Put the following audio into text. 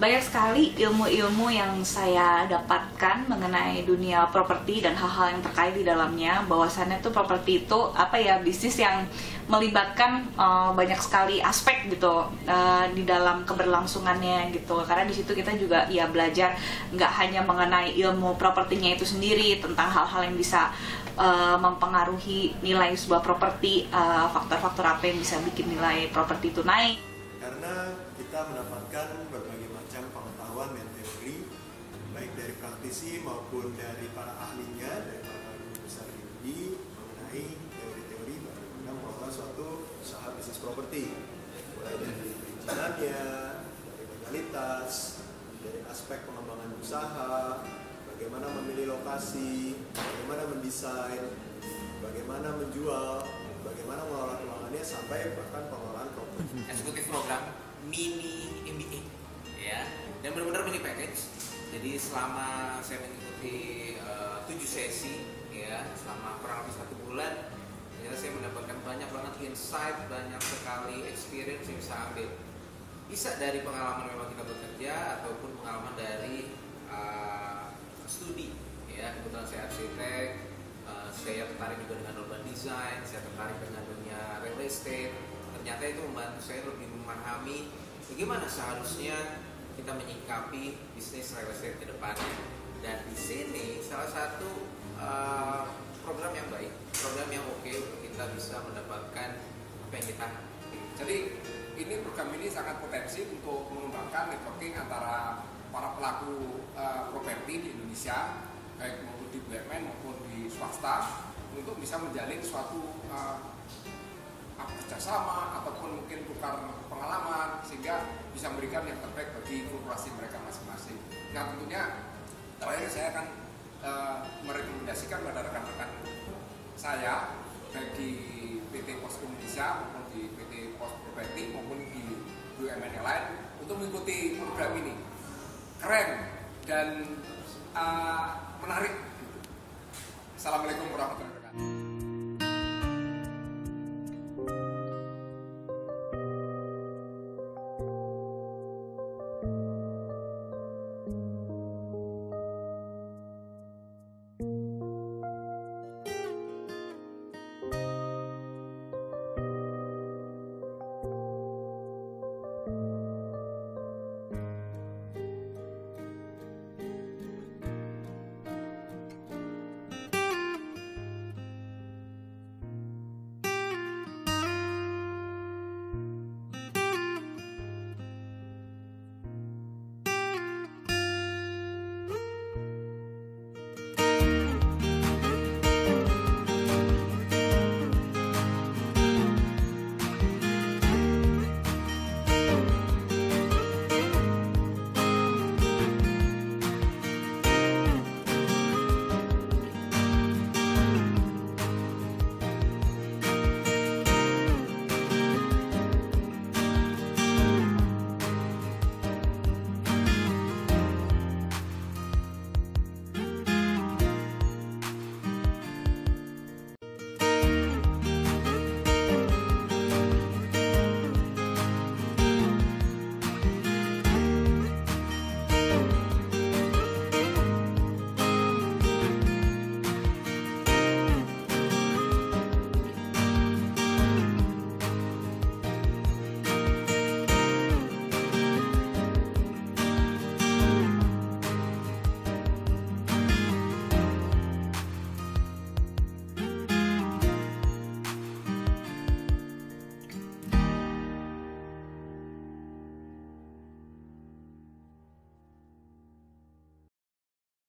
banyak sekali ilmu-ilmu yang saya dapatkan mengenai dunia properti dan hal-hal yang terkait di dalamnya. Bahwasannya tuh properti itu apa ya bisnis yang melibatkan uh, banyak sekali aspek gitu uh, di dalam keberlangsungannya gitu. Karena di situ kita juga ya belajar nggak hanya mengenai ilmu propertinya itu sendiri tentang hal-hal yang bisa uh, mempengaruhi nilai sebuah properti, faktor-faktor uh, apa yang bisa bikin nilai properti itu naik. Karena kita mendapatkan berbagai macam pengetahuan dan teori baik dari praktisi maupun dari para ahlinya dari para guru besar ini mengenai teori-teori bagaimana mengelola suatu usaha bisnis properti. Mulai dari perizinannya dari legalitas dari aspek pengembangan usaha bagaimana memilih lokasi bagaimana mendesain bagaimana menjual bagaimana mengelola keuangannya sampai bahkan pengelolaan eksekutif program mini MBA ya. Dan benar-benar mini package. Jadi selama saya mengikuti eh, tujuh sesi ya selama kurang lebih satu bulan ternyata saya mendapatkan banyak banget insight banyak sekali experience yang bisa ambil. Bisa dari pengalaman memang kita bekerja ataupun pengalaman dari uh, studi ya. Kebetulan saya arsitek uh, saya tertarik juga dengan urban design saya tertarik dengan dunia real estate ternyata itu membantu saya lebih memahami bagaimana seharusnya kita menyikapi bisnis real estate ke depannya. Dan di sini salah satu uh, program yang baik, program yang oke okay kita bisa mendapatkan apa yang kita. Jadi ini program ini sangat potensi untuk mengembangkan networking antara para pelaku uh, properti di Indonesia, baik maupun di BUMN maupun di swasta, untuk bisa menjalin suatu uh, kerjasama ataupun mungkin tukar pengalaman sehingga bisa memberikan yang terbaik bagi korporasi mereka masing-masing. Nah tentunya terakhir saya akan uh, merekomendasikan pada rekan-rekan saya baik di PT Pos Indonesia maupun di PT Pos Property maupun di BUMN yang lain untuk mengikuti program ini keren dan uh, menarik. Assalamualaikum warahmatullahi wabarakatuh.